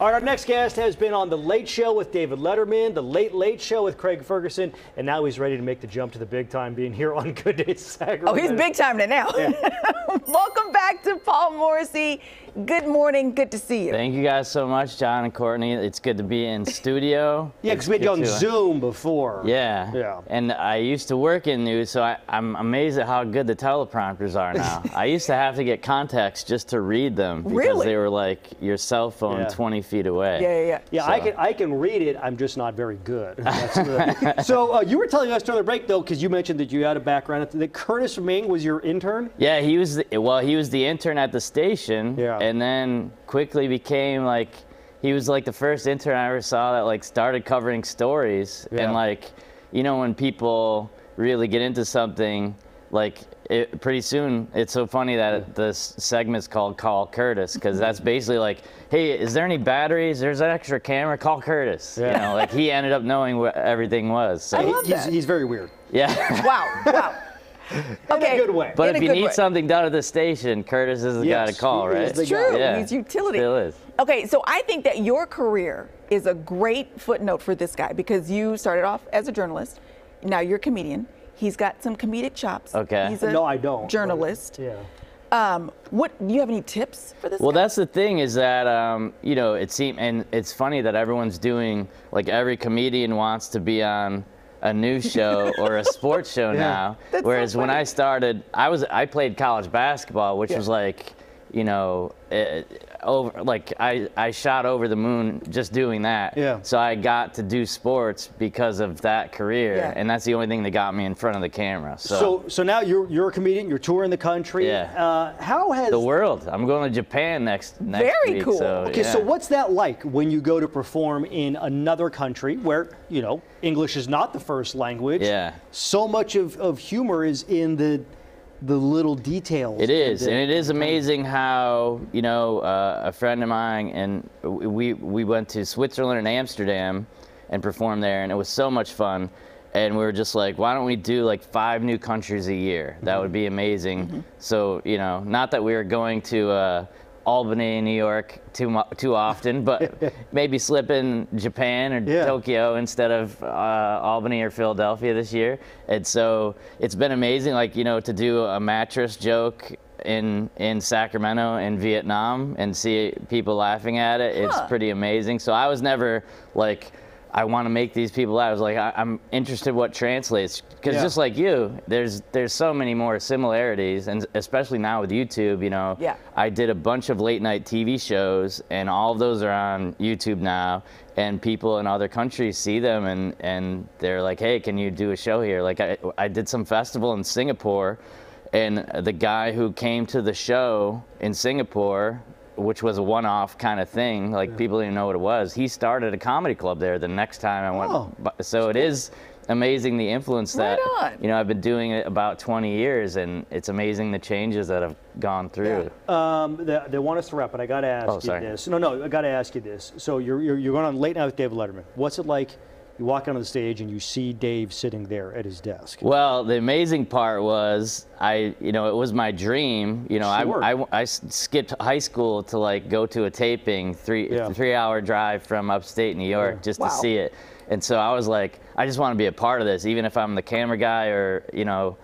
All right, our next guest has been on The Late Show with David Letterman, The Late Late Show with Craig Ferguson, and now he's ready to make the jump to the big time, being here on Good Day Sacramento. Oh, he's big time now. Welcome back to Paul Morrissey. Good morning. Good to see you. Thank you guys so much, John and Courtney. It's good to be in studio. Yeah, because we had you on Zoom before. Yeah. Yeah. And I used to work in news, so I, I'm amazed at how good the teleprompters are now. I used to have to get context just to read them because Really? they were like your cell phone Yeah. 20 feet away. Yeah, yeah, yeah. Yeah, I can I can read it. I'm just not very good. That's the- so uh, you were telling us during the break though, because you mentioned that you had a background that Kurtis Ming was your intern. Yeah, he was the, well, he was the intern at the station, Yeah. And then quickly became like he was like the first intern I ever saw that like started covering stories, Yeah. and like you know when people really get into something, like it, pretty soon it's so funny that this segment's called Call Kurtis because that's basically like, hey, is there any batteries? There's an extra camera. Call Kurtis. You know, like he ended up knowing what everything was. So I love he's, that. he's very weird. yeah. Wow. Wow. Okay. In a good way. But In if you need way. something done at the station, Kurtis is the guy to call, he right? the It's true. Yeah. He's utility. Still is. Okay, so I think that your career is a great footnote for this guy because you started off as a journalist. Now you're a comedian. He's got some comedic chops. Okay. He's a No, I don't. Journalist. Yeah. Um, what do you have any tips for this? Well, guy? that's the thing is that um, you know it seems and it's funny that everyone's doing like every comedian wants to be on a news show or a sports show now. That's so Whereas when. I started, I was I played college basketball, which Yeah. was like you know it, over like I I shot over the moon just doing that. Yeah. So I got to do sports because of that career, Yeah. and that's the only thing that got me in front of the camera. So. So so now you're you're a comedian. You're touring the country. Yeah. Uh, how has the world. I'm going to Japan next next Very week. cool. So, Okay, so what's that like when you go to perform in another country where, you know, English is not the first language? Yeah. So much of, of humor is in the the little details. It is, and it is amazing how you know uh, a friend of mine and we we went to Switzerland and Amsterdam and performed there, and it was so much fun. And we were just like, why don't we do like five new countries a year? That would be amazing. So you know, not that we were going to. Uh, Albany, New York, too too often, but maybe slip in Japan or Yeah. Tokyo instead of uh, Albany or Philadelphia this year. And so it's been amazing, like you know, to do a mattress joke in in Sacramento in Vietnam and see people laughing at it. It's pretty amazing. So I was never like. I want to make these people out. I was like, I, I'm interested what translates because Yeah. just like you, there's there's so many more similarities, and especially now with YouTube, you know, Yeah. I did a bunch of late night TV shows, and all of those are on YouTube now. And people in other countries see them, and, and they're like, "Hey, can you do a show here?" Like I, I did some festival in Singapore, and the guy who came to the show in Singapore, which was a one-off kind of thing, like people didn't know what it was. He started a comedy club there. The next time I went, Oh. so it is amazing the influence that Right you know I've been doing it about 20 years, and it's amazing the changes that have gone through. Um, they, they want us to wrap, but I got to ask Oh, you this. No, no, I got to ask you this. So you're, you're, you're going on Late Night with David Letterman. What's it like? You walk onto the stage and you see Dave sitting there at his desk. Well, the amazing part was I, you know, it was my dream. You know, Sure. I, I, I s- skipped high school to like go to a taping, three Yeah. three hour drive from upstate New York just Wow. to see it. And so I was like, I just want to be a part of this, even if I'm the camera guy or you know,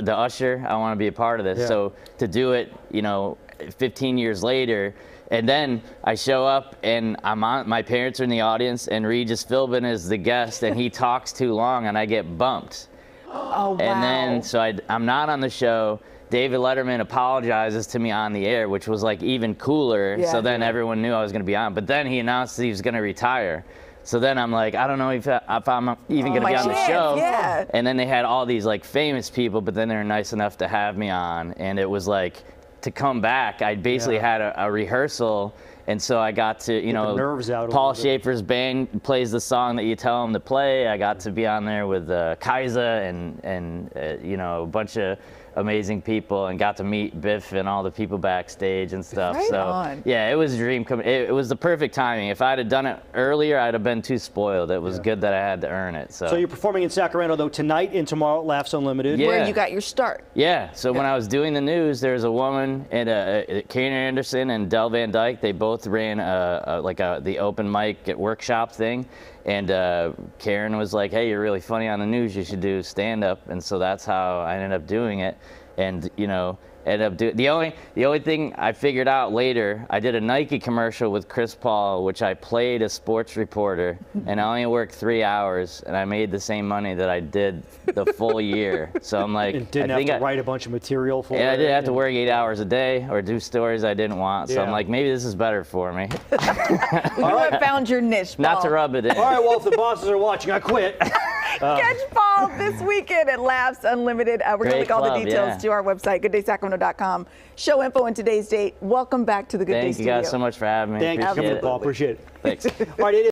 the usher. I want to be a part of this. Yeah. So to do it, you know, 15 years later. And then I show up and I'm on. My parents are in the audience, and Regis Philbin is the guest, and he talks too long, and I get bumped. oh, wow. And then, so I, I'm not on the show. David Letterman apologizes to me on the air, which was like even cooler. Yeah. So then everyone knew I was going to be on. But then he announced that he was going to retire. So then I'm like, I don't know if, if I'm even oh, going to be on the show. yeah. And then they had all these like famous people, but then they were nice enough to have me on. And it was like, to come back, I basically Yeah. had a, a rehearsal. And so I got to, you know, nerves out Paul. Shaffer's band plays the song that you tell him to play. I got to be on there with uh, Kaiser and and uh, you know a bunch of amazing people and got to meet Biff and all the people backstage and stuff. Right so on. yeah, it was a dream come. It, it was the perfect timing. If I'd have done it earlier, I'd have been too spoiled. It was good that I had to earn it. So, So you're performing in Sacramento though tonight and tomorrow at Laughs Unlimited. Yeah. Where you got your start. Yeah. So when I was doing the news, there was a woman and uh, Kane Anderson and Del Van Dyke. They both ran a, a, like a, the open mic at workshop thing, and uh, Karen was like, "Hey, you're really funny on the news. You should do stand up." And so that's how I ended up doing it. And you know, ended up doing the only the only thing I figured out later. I did a Nike commercial with Chris Paul, which I played a sports reporter, and I only worked three hours, and I made the same money that I did the full year. So I'm like, And didn't I have think to I, write a bunch of material for yeah, I didn't have to work eight hours a day or do stories I didn't want. So Yeah. I'm like, maybe this is better for me. You have found your niche. Not to rub it in. All right, well, if the bosses are watching, I quit. Catch Paul this weekend at Laughs Unlimited. Uh, we're going to Great link all the details yeah. to our website, gooddaysacramento.com. Show info and today's date. Welcome back to the Good Day Studio. Thank you guys so much for having me. Thank you for Appreciate coming, it. Paul. Appreciate it. Thanks. All right, it is.